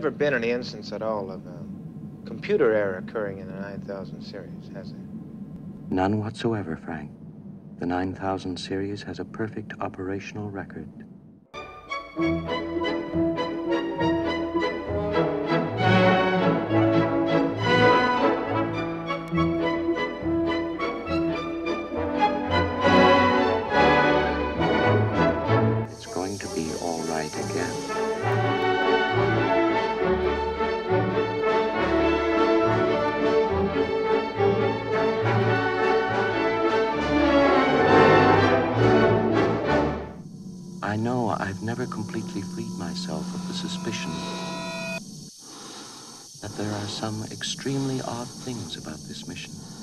never been any instance at all of a computer error occurring in the 9000 series, has there? None whatsoever, Frank. The 9000 series has a perfect operational record. I know I've never completely freed myself of the suspicion that there are some extremely odd things about this mission.